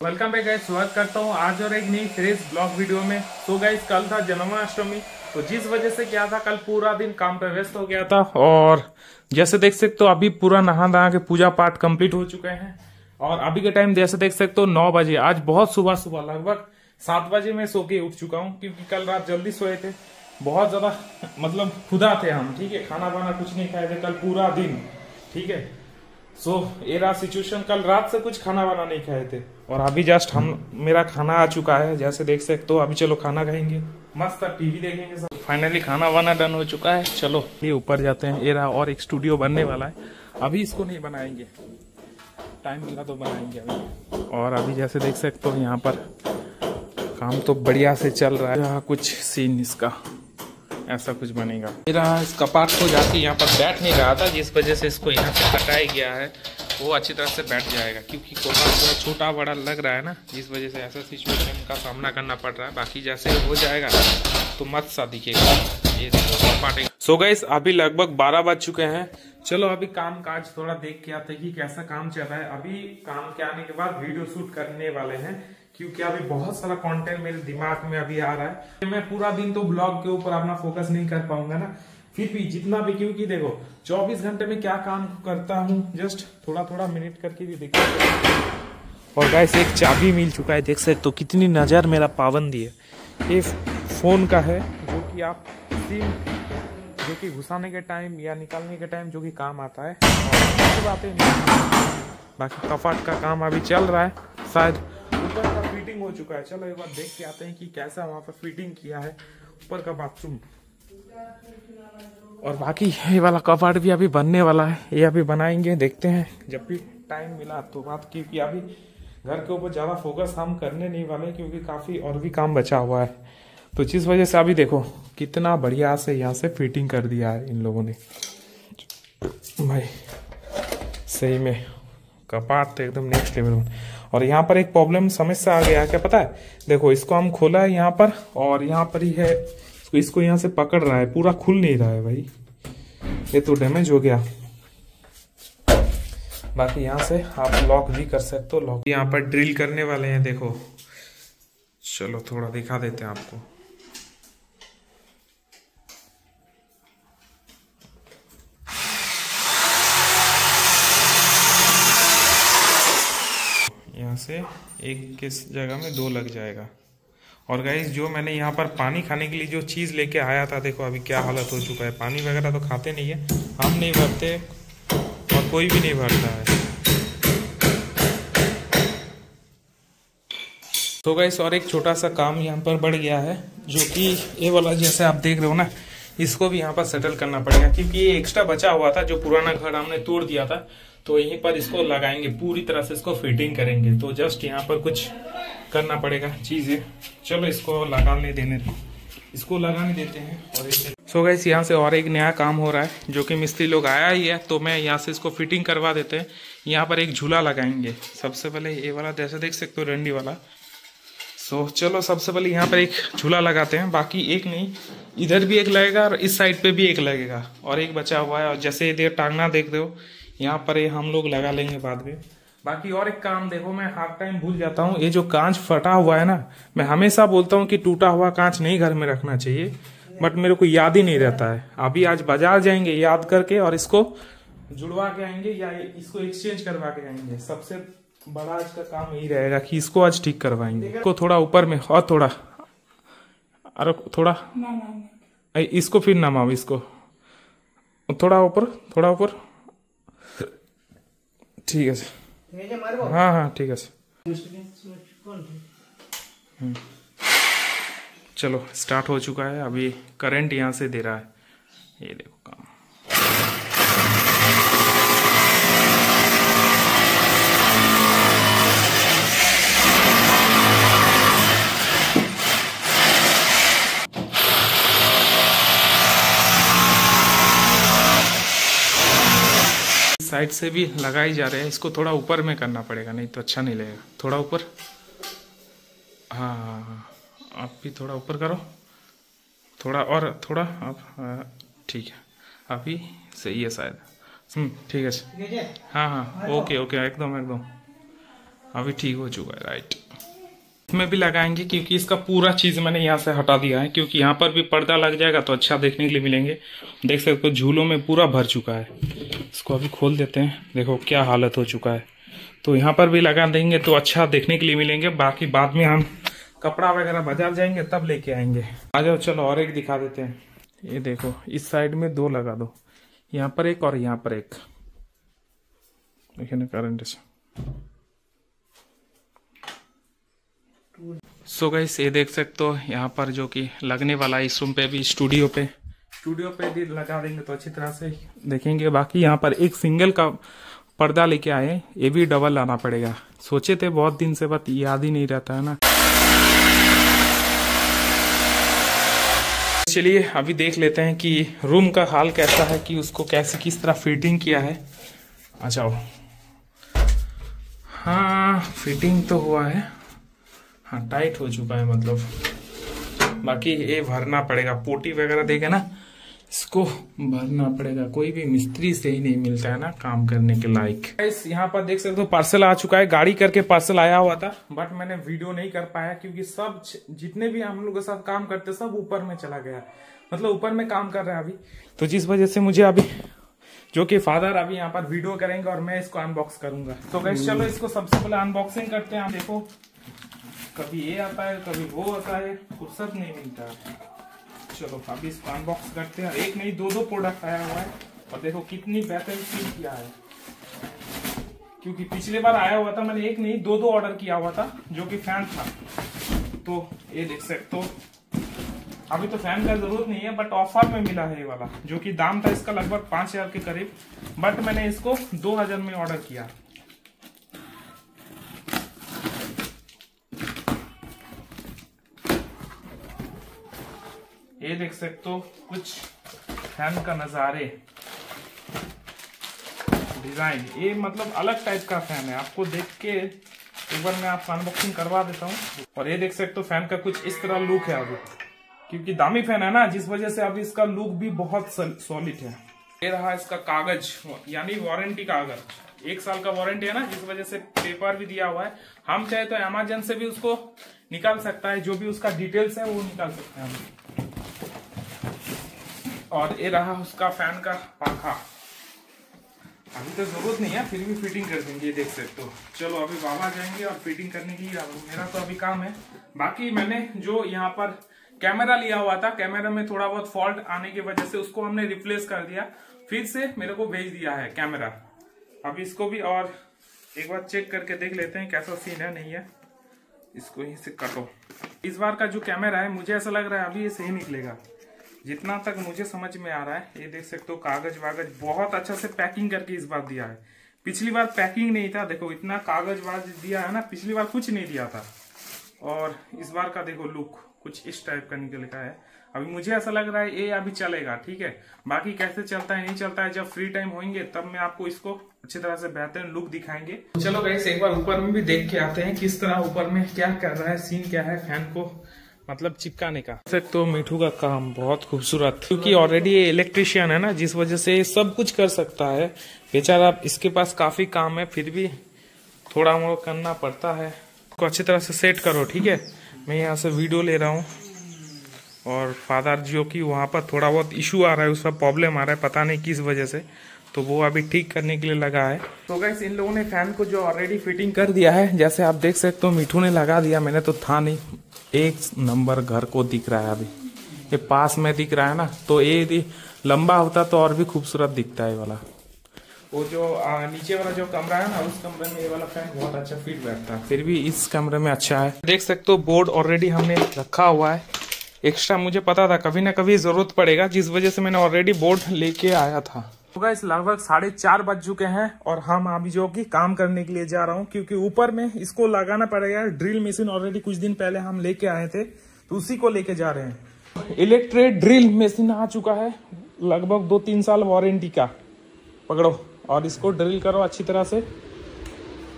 Welcome back guys स्वागत करता हूँ आज और एक नई फ्रेश ब्लॉग वीडियो में। तो गाइस कल था जन्माष्टमी। तो जिस वजह से क्या था, कल पूरा दिन काम पे व्यस्त हो गया था और जैसे देख सकते हो, अभी पूरा नहा नहा के पूजा पाठ कंप्लीट हो चुके हैं। और अभी के टाइम जैसे देख सकते हो, नौ बजे। आज बहुत सुबह सुबह, लगभग सात बजे मैं सो के उठ चुका हूँ क्योंकि कल रात जल्दी सोए थे। बहुत ज़्यादा मतलब खुदा थे हम, ठीक है? खाना वाना कुछ नहीं खाए थे कल पूरा दिन, ठीक है? सो ये रहा सिचुएशन कल रात से कुछ खाना वाना नहीं खाए थे। और अभी जस्ट हम, मेरा खाना आ चुका है। जैसे देख सकते हो, अभी चलो खाना खाएँगे। मस्त टीवी देखेंगे सब। फाइनली खाना वाना डन हो चुका है। चलो, ये ऊपर जाते हैं। ये रहा और एक स्टूडियो बनने वाला है। अभी इसको नहीं बनाएँगे। टाइम मिला तो बनाएँगे अभी। और अभी जैसे देख सकते हो, यहाँ पर काम तो बढ़िया से चल रहा है। कुछ सीन इसका। ऐसा कुछ बनेगा। मेरा इस कपाट को जाके यहाँ पर बैठ नहीं रहा था, जिस वजह से इसको यहाँ से हटाया गया है, वो अच्छी तरह से बैठ जाएगा, क्योंकि कोपा थोड़ा छोटा बड़ा लग रहा है ना, जिस वजह से ऐसा सिचुएशन का सामना करना पड़ रहा है। बाकी जैसे हो जाएगा तो मत सा दिखेगा। ये सो गई अभी लगभग बारह बज चुके हैं। चलो, अभी काम काज थोड़ा देख के आते कि कैसा काम चल रहा है। अभी काम के आने के बाद वीडियो शूट करने वाले हैं। क्योंकि अभी बहुत सारा कंटेंट मेरे दिमाग में अभी आ रहा है। मैं पूरा दिन तो ब्लॉग के ऊपर अपना फोकस नहीं कर पाऊँगा ना। फिर भी जितना भी, क्योंकि देखो 24 घंटे में क्या काम करता हूँ? जस्ट थोड़ा थोड़ा मिनट करके भी देखो। और गैस एक चाबी मिल चुका है, देख सकते तो कितनी नज़र मेरा पाबंदी है। ये फ़ोन का है, जो कि आप सिम, जो कि घुसाने के टाइम या निकालने के टाइम जो कि काम आता है। और बातें बाकी कपाट का काम अभी चल रहा है, शायद ऊपर का फिटिंग हो चुका है। चलो एक बार देख के आते हैं कि कैसा वहाँ पर फिटिंग किया है। ऊपर का बाथरूम और बाकी ये वाला कपाट भी अभी बनने वाला है। ये अभी बनाएँगे, देखते हैं। जब भी टाइम मिला तो बात क्योंकि अभी घर के ऊपर ज़्यादा फोकस हम करने नहीं वाले क्योंकि काफ़ी और भी काम बचा हुआ है। तो जिस वजह से अभी देखो, कितना बढ़िया से यहाँ से फिटिंग कर दिया है इन लोगों ने। भाई, सही में कपाट तो एकदम नेक्स्ट लेवल और यहाँ पर एक प्रॉब्लम समस्या आ गया क्या पता है? देखो, इसको हम खोला है यहाँ पर और यहाँ पर ही है। तो इसको यहाँ से पकड़ रहा है। पूरा खुल नहीं रहा है भाई। ये तो डैमेज हो गया। बाकी यहाँ से आप लॉक भी कर सकते हो। लॉक यहाँ पर ड्रिल करने वाले हैं, देखो। चलो, थोड़ा दिखा देते हैं आपको यहाँ से एक किस जगह में? दो लग जाएगा। और गाइज़ जो मैंने यहाँ पर पानी खाने के लिए जो चीज़ लेके आया था, देखो अभी क्या हालत हो चुका है। पानी वगैरह तो खाते नहीं है। हम नहीं भरते और कोई भी नहीं भरता है। तो गाइस और एक छोटा सा काम यहाँ पर बढ़ गया है, जो कि ये वाला जैसे आप देख रहे हो ना, इसको भी यहाँ पर सेटल करना पड़ेगा, क्योंकि ये एक्स्ट्रा बचा हुआ था जो पुराना घर हमने तोड़ दिया था। तो यहीं पर इसको लगाएँगे, पूरी तरह से इसको फिटिंग करेंगे। तो जस्ट यहाँ पर कुछ करना पड़ेगा, चीज़ें। चलो इसको लगाने देने इसको लगाने देते हैं और सो गए यहाँ से और एक नया काम हो रहा है, जो कि मिस्त्री लोग आया ही है तो मैं यहाँ से इसको फिटिंग करवा देते हैं। यहाँ पर एक झूला लगाएँगे। सबसे पहले ये वाला, जैसे देख सकते हो, रंडी वाला। सो चलो सबसे पहले यहाँ पर एक झूला लगाते हैं। बाकी एक नहीं, इधर भी एक लगेगा और इस साइड पे भी एक लगेगा। और एक बचा हुआ है, और जैसे इधर टांगना देख हो यहाँ पर ये हम लोग लगा लेंगे बाद में। बाकी और एक काम देखो मैं हाफ़ टाइम भूल जाता हूँ ये जो कांच फटा हुआ है ना मैं हमेशा बोलता हूँ कि टूटा हुआ कांच नहीं घर में रखना चाहिए बट मेरे को याद ही नहीं रहता है। अभी आज बाज़ार जाएँगे याद करके और इसको जुड़वा के आएँगे या इसको एक्सचेंज करवा के आएँगे। सबसे बड़ा आज का काम यही रहेगा कि इसको आज ठीक करवाएँगे। इसको थोड़ा ऊपर में और थोड़ा अरे थोड़ा इसको फिर नमाओ इसको। थोड़ा ऊपर थोड़ा ऊपर। ঠিক আছে हाँ हाँ ठीक है चलो स्टार्ट हो चुका है अभी करंट यहाँ से दे रहा है ये देखो काम साइड से भी लगाई जा रहे हैं। इसको थोड़ा ऊपर में करना पड़ेगा नहीं तो अच्छा नहीं लगेगा। थोड़ा ऊपर? हाँ हाँ हाँ। आप भी थोड़ा ऊपर करो। थोड़ा और थोड़ा आप ठीक है। अभी सही है शायद। ठीक है। हाँ हाँ। Okay okay. एकदम एकदम। अभी ठीक हो चुका है राइट। इसमें भी लगाएँगे क्योंकि इसका पूरा चीज़ मैंने यहाँ से हटा दिया है क्योंकि यहाँ पर भी पर्दा लग जाएगा तो अच्छा देखने के लिए मिलेंगे। देख सकते हो झूलों में पूरा भर चुका है। इसको अभी खोल देते हैं। देखो, क्या हालत हो चुका है। तो यहाँ पर भी लगा देंगे तो अच्छा देखने के लिए मिलेंगे। बाकी बाद में हम कपड़ा वगैरह बाज़ार जाएँगे, तब लेके आएँगे। आ जाओ, चलो और एक दिखा देते हैं। ये देखो, इस साइड में दो लगा दो। यहाँ पर एक और यहाँ पर एक। देखिए ना करंट से गाइस ये देख सकते हो, यहाँ पर जो कि लगने वाला है इस रूम पे भी स्टूडियो पे। स्टूडियो पे भी लगा देंगे तो अच्छी तरह से देखेंगे। बाकी यहाँ पर एक सिंगल का पर्दा लेके आए ये भी डबल लाना पड़ेगा। सोचे थे बहुत दिन से बात याद ही नहीं रहता है ना। चलिए, अभी देख लेते हैं कि रूम का हाल कैसा है, कि उसको कैसे, किस तरह फिटिंग किया है। जाओ। हाँ फिटिंग तो हुआ है। हाँ टाइट हो चुका है मतलब। बाकी ये भरना पड़ेगा। पोटी वगैरह देगा ना इसको भरना पड़ेगा। कोई भी मिस्त्री से ही नहीं मिलता है ना काम करने के लायक। यहाँ पर देख सकते हो पार्सल आ चुका है। गाड़ी करके पार्सल आया हुआ था बट मैंने वीडियो नहीं कर पाया क्योंकि सब जितने भी हम लोग के साथ काम करते, सब ऊपर में चला गया। मतलब ऊपर में काम कर रहा है अभी। तो जिस वजह से मुझे अभी जो कि फादर अभी यहाँ पर वीडियो करेंगे और मैं इसको अनबॉक्स करूँगा। तो गैस चलो इसको सबसे पहले अनबॉक्सिंग करते हैं। देखो, कभी ये आता है, कभी वो आता है, फुर्सत नहीं मिलता। चलो अभी इसको अनबॉक्स करते हैं। एक नहीं दो दो प्रोडक्ट आया हुआ है। और देखो, कितनी बेहतरीन फील किया है। क्योंकि पिछले बार आया हुआ था, मैंने एक नहीं दो दो ऑर्डर किया हुआ था, जो कि फ़ैन था। तो ये देख सकते हो। अभी तो फ़ैन का ज़रूरत नहीं है बट ऑफ़र में मिला है ये वाला, जो कि दाम था इसका लगभग पाँच हज़ार के करीब। बट मैंने इसको दो हज़ार में ऑर्डर किया। ये देख सकते हो, कुछ फ़ैन का नज़ारे, डिज़ाइन। ये मतलब अलग टाइप का फ़ैन है। आपको देख के एक बार मैं आपको अनबॉक्सिंग करवा देता हूँ। और ये देख सकते हो, फ़ैन का कुछ इस तरह लुक है अभी। क्योंकि दामी फ़ैन है ना, जिस वजह से अभी इसका लुक भी बहुत सॉलिड है। ये रहा इसका कागज़, यानी वारंटी कागज़। एक साल का वारंटी है ना, जिस वजह से पेपर भी दिया हुआ है। हम चाहे तो अमेजन से भी उसको निकाल सकता है, जो भी उसका डिटेल्स है, वो निकाल सकते हैं हम। और ये रहा उसका फ़ैन का पंखा। अभी तो ज़रूरत नहीं है, फिर भी फिटिंग कर देंगे देख सकते हो। चलो, अभी बाबा जाएँगे और फिटिंग करने की मेरा तो अभी काम है। बाकी मैंने जो यहाँ पर कैमरा लिया हुआ था कैमरा में थोड़ा बहुत फॉल्ट आने की वजह से उसको हमने रिप्लेस कर दिया। फिर से मेरे को भेज दिया है कैमरा अभी इसको भी और एक बार चेक करके देख लेते हैं कैसा सीन है, नहीं है। इसको यहीं से कटो इस बार का जो कैमरा है, मुझे ऐसा लग रहा है अभी ये सही निकलेगा। जितना तक मुझे समझ में आ रहा है, ये देख सकते हो कागज़ वागज बहुत अच्छा से पैकिंग करके इस बार दिया है। पिछली बार पैकिंग नहीं था, देखो, इतना कागज़ वागज दिया है ना, पिछली बार कुछ नहीं दिया था। और इस बार का देखो लुक कुछ इस टाइप का निकल का है। अभी मुझे ऐसा लग रहा है, ये अभी चलेगा, ठीक है? बाकी कैसे चलता है, नहीं चलता है, जब फ्री टाइम होंगे, तब मैं आपको इसको अच्छी तरह से बेहतरीन लुक दिखाएँगे। चलो गाइस एक बार ऊपर में भी देख के आते हैं, किस तरह ऊपर में क्या कर रहा है सीन क्या है फ़ैन को मतलब चिपकाने का। तो मिठू का काम बहुत खूबसूरत, क्योंकि ऑलरेडी ये इलेक्ट्रिशियन है ना, जिस वजह से ये सब कुछ कर सकता है। बेचारा इसके पास काफ़ी काम है, फिर भी थोड़ा मोड़ा करना पड़ता है। को अच्छी तरह से सेट करो, ठीक है? मैं यहाँ से वीडियो ले रहा हूँ। और फादर जो की वहाँ पर थोड़ा बहुत इशू आ रहा है, उसका प्रॉब्लम आ रहा है, पता नहीं किस वजह से। तो वो अभी ठीक करने के लिए लगा है। तो गैस इन लोगों ने फ़ैन को जो ऑलरेडी फिटिंग कर दिया है, जैसे आप देख सकते हो, मिठू ने लगा दिया, मैंने तो था नहीं। एक नंबर घर को दिख रहा है अभी। ये पास में दिख रहा है ना तो ये लंबा होता तो और भी खूबसूरत दिखता है वाला। वो जो आ, नीचे वाला जो कमरा है ना उस कमरे में ये वाला फ़ैन बहुत अच्छा फिट बैठता है। फिर भी इस कमरे में अच्छा है। देख सकते हो बोर्ड ऑलरेडी हमने रखा हुआ है। एक्स्ट्रा मुझे पता था कभी ना कभी ज़रूरत पड़ेगा जिस वजह से मैंने ऑलरेडी बोर्ड लेके आया था। तो इस लगभग साढ़े चार बज चुके हैं और हम अभी जो कि काम करने के लिए जा रहा हूँ क्योंकि ऊपर में इसको लगाना पड़ेगा। ड्रिल मशीन ऑलरेडी कुछ दिन पहले हम लेके आए थे तो उसी को लेके जा रहे हैं। इलेक्ट्रिक ड्रिल मशीन आ चुका है लगभग दो तीन साल वारंटी का। पकड़ो और इसको ड्रिल करो अच्छी तरह से।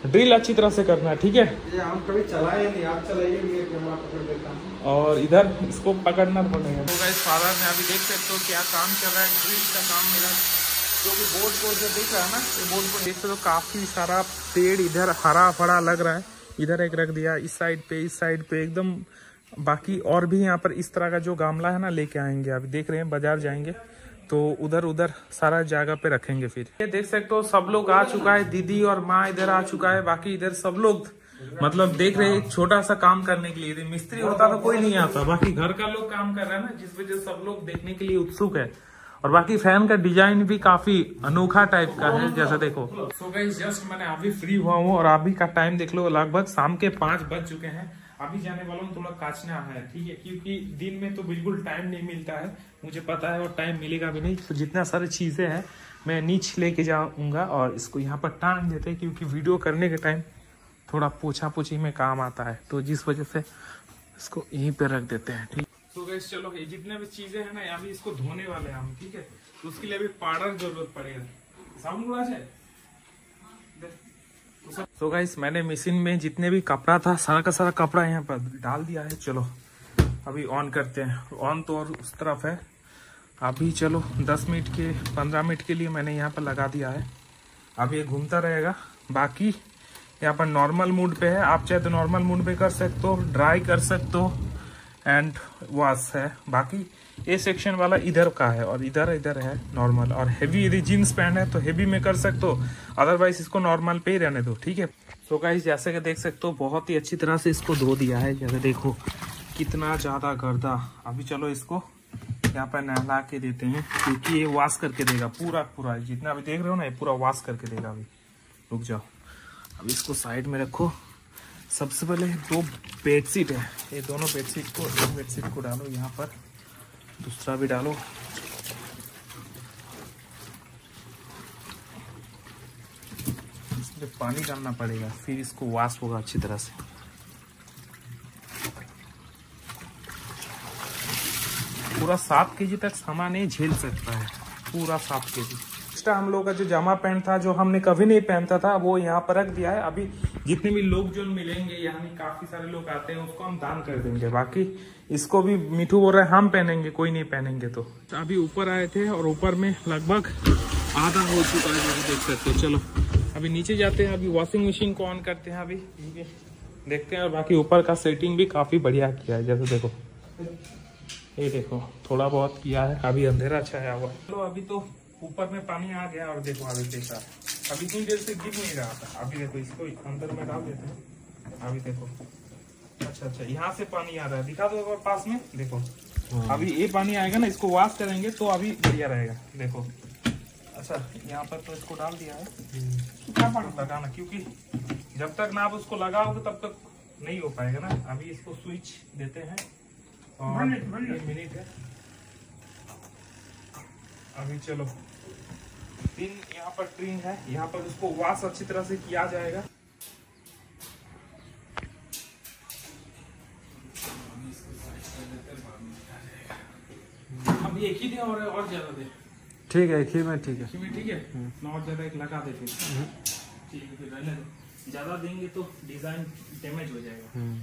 ड्रिल अच्छी तरह से करना है ठीक है? हम कभी चलाए नहीं आप चलाइए और इधर इसको पकड़ना पड़ेगा। तो गाइस फादर ने अभी देख सकते हो क्या काम चल रहा है ड्रिल का काम मेरा। जो कि बोर्ड को जो दिख रहा है ना, ये बोर्ड को देख सकते हो काफ़ी सारा पेड़ इधर हरा भरा लग रहा है। इधर एक रख दिया, इस साइड पे, इस साइड पे, एकदम बाकी और भी यहाँ पर इस तरह का जो गामला है ना, लेके आएँगे। अभी देख रहे हैं, बाज़ार जाएँगे तो उधर उधर सारा जगह पे रखेंगे फिर। ये देख सकते हो, सब लोग आ चुका है, दीदी और माँ इधर आ चुका है, बाकी इधर सब लोग मतलब देख रहे हैं, छोटा सा काम करने के लिए। मिस्त्री होता तो कोई नहीं आता, बाकी घर का लोग काम कर रहा है ना, जिस वजह सब लोग देखने के लिए उत्सुक है। और बाकी फ़ैन का डिज़ाइन भी काफ़ी अनोखा टाइप का है, जैसा देखो। सो जस्ट मैंने अभी फ्री हुआ हूँ और अभी का टाइम देख लो, लगभग शाम के पाँच बज चुके हैं। अभी जाने वाला हूँ, थोड़ा काचना है, ठीक है? क्योंकि दिन में तो बिल्कुल टाइम नहीं मिलता है, मुझे पता है और टाइम मिलेगा भी नहीं। तो जितना सारी चीज़ें हैं, मैं नीच लेके जाऊँगा और इसको यहाँ पर टांग देते हैं, क्योंकि वीडियो करने के टाइम थोड़ा पोछा पोछी में काम आता है। तो जिस वजह से इसको यहीं पर रख देते हैं, ठीक तो गैस चलो, ये जितने भी चीज़ें हैं ना अभी इसको धोने वाले हैं हम, ठीक है? तो उसके लिए अभी पाउडर ज़रूरत पड़ेगा। साउंड उड़ा जाए तो गाइस मैंने मशीन में जितने भी कपड़ा था, सारा का सारा कपड़ा यहाँ पर डाल दिया है, चलो। अभी ऑन करते हैं। ऑन तो और उस तरफ़ है। अभी चलो 10 मिनट के 15 मिनट के लिए मैंने यहाँ पर लगा दिया है। अब ये घूमता रहेगा। बाकी, यहाँ पर नॉर्मल मूड पे है। आप चाहे तो नॉर्मल मूड पे कर सकते हो ड्राई कर सकते हो। एंड वॉश है। बाकी ए सेक्शन वाला इधर का है और इधर इधर है नॉर्मल और हेवी यदि जीन्स पैंट है तो हेवी में कर सकते हो। अदरवाइज़ इसको नॉर्मल पे ही रहने दो, ठीक है? तो गाइस जैसे कि देख सकते हो, बहुत ही अच्छी तरह से इसको धो दिया है। जैसे देखो, कितना ज़्यादा गर्दा। अभी चलो इसको यहाँ पर नहला के देते हैं, क्योंकि ये वॉश करके देगा, पूरा पूरा। जितना अभी देख रहे हो ना, ये पूरा वॉश करके देगा अभी। रुक जाओ। अब इसको साइड में रखो। सबसे पहले दो बेडशीट है। ये दोनों बेडशीट को एक बेडशीट को डालो यहाँ पर। दूसरा भी डालो। इसमें पानी डालना पड़ेगा, फिर इसको वाश होगा अच्छी तरह से। पूरा सात के जी तक सामान ये झेल सकता है, पूरा सात के जी एक्स्ट्रा हम लोग का जो जामा पैंट था, जो हमने कभी नहीं पहनता था, वो यहाँ पर रख दिया है। अभी जितने भी लोग जो मिलेंगे, यहाँ काफ़ी सारे लोग आते हैं, उसको हम दान कर देंगे। बाकी इसको भी मिठू बोल रहे हम पहनेंगे, कोई नहीं पहनेंगे तो। अभी ऊपर आए थे और ऊपर में लगभग आधा हो चुका है देख सकते हो। चलो, अभी नीचे जाते हैं, अभी वॉशिंग मशीन को ऑन करते हैं, अभी। देखते हैं, और बाकी ऊपर का सेटिंग भी काफ़ी बढ़िया किया है, जैसे देखो। ये देखो, थोड़ा बहुत किया है, अभी अंधेरा छाया हुआ चलो, अभी तो ऊपर में पानी आ गया और देखो अभी देखा अभी इतनी देर से गिर नहीं रहा था। अभी देखो इसको अंदर में डाल देते हैं। अभी देखो। अच्छा अच्छा यहाँ से पानी आ रहा है। दिखा दो पास में। देखो। हाँ। अभी ये पानी आएगा ना इसको वॉश करेंगे तो अभी बढ़िया रहेगा। देखो। अच्छा यहाँ पर तो इसको डाल दिया है। क्या पानी लगाना? क्योंकि जब तक ना आप उसको लगाओगे तब तक नहीं हो पाएगा ना। अभी इसको स्विच देते हैं। और मिनट है। अभी चलो। तीन यहाँ पर ट्रिंग है। यहाँ पर उसको वॉश अच्छी तरह से किया जाएगा। अब एक ही दे और और ज़्यादा दे ठीक है एक ही में ठीक है। ठीक है? हम्म। और ज़्यादा एक लगा दे फिर हम्म। ठीक है फिर ज़्यादा देंगे तो डिज़ाइन डैमेज हो जाएगा। हम्म।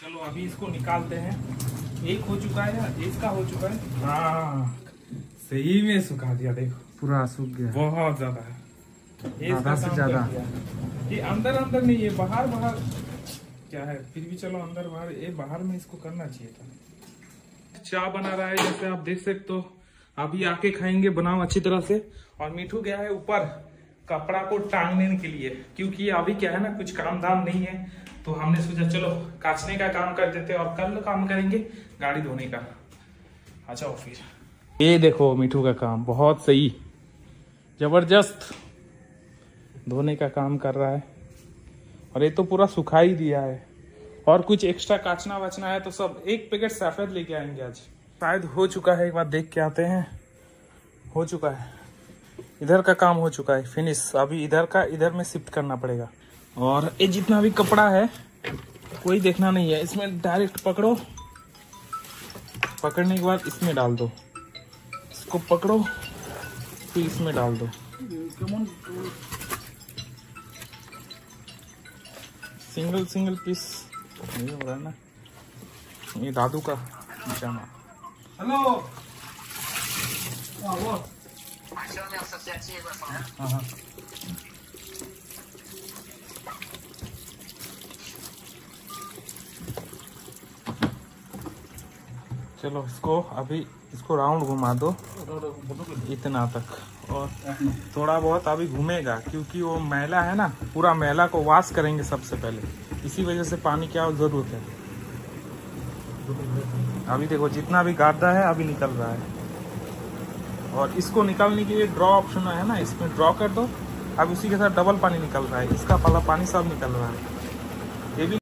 चलो अभी इसको निकालते हैं। एक हो चुका है इसका हो चुका है। हाँ सही में सुखा दिया देखो। पूरा सूख गया। बहुत ज़्यादा है। ज़्यादा से ज़्यादा। ये अंदर अंदर नहीं है बाहर बाहर क्या है? फिर भी चलो अंदर बाहर ये बाहर में इसको करना चाहिए था। चाय बना रहा है जैसे आप देख सकते हो। अभी आके खाएँगे बनाओ अच्छी तरह से। और मीठू गया है ऊपर कपड़ा को टांगने के लिए क्योंकि अभी क्या है ना कुछ काम धाम नहीं है। तो हमने सोचा, चलो काचने का काम कर देते और कल काम करेंगे गाड़ी धोने का। अच्छा फिर। ये देखो मिठू का काम, बहुत सही। ज़बरदस्त। धोने का काम कर रहा है। और ये तो पूरा सुखा ही दिया है। और कुछ एक्स्ट्रा काचना वाचना है तो सब एक पैकेट सफ़ेद लेके आएँगे आज। शायद हो चुका है, एक बार देख के आते हैं। हो चुका है। इधर का काम हो चुका है फिनिश अभी इधर का, इधर में शिफ्ट करना पड़ेगा। और ये जितना भी कपड़ा है कोई देखना नहीं है। इसमें डायरेक्ट पकड़ो। पकड़ने के बाद इसमें डाल दो। इसको पकड़ो फिर इसमें डाल दो। सिंगल सिंगल पीस नहीं हो रहा ना? ये दादू का जाना हेलो। हाँ हाँ। चलो, इसको अभी, इसको राउंड घुमा दो। इतना तक। और थोड़ा बहुत अभी घूमेगा, क्योंकि वो मैला है ना, पूरा मैला को वॉश करेंगे सबसे पहले। इसी वजह से पानी की ज़रूरत है। अभी देखो, जितना भी गादा है, अभी निकल रहा है। और इसको निकालने के लिए ड्रॉ ऑप्शन है ना, इसमें ड्रॉ कर दो। अब उसी के साथ डबल पानी निकल रहा है। इसका पहला पानी सब निकल रहा है। ये भी